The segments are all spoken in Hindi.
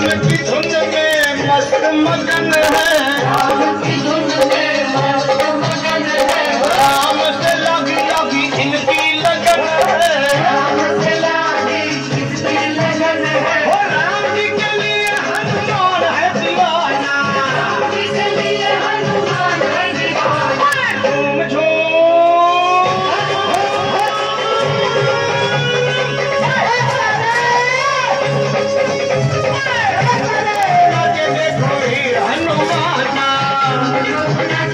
धुन की धुन में मस्त मगन है। Thank you.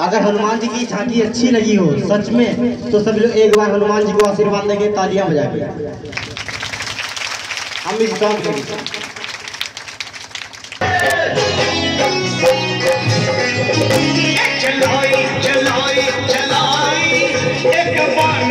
अगर हनुमान जी की झांकी अच्छी लगी हो सच में तो सभी लोग एक बार हनुमान जी को आशीर्वाद देंगे तालियाँ बजा के हम इस काम करेंगे चलाई चलाई चलाई एक बार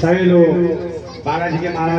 सभी लोग बालाजी के महाराज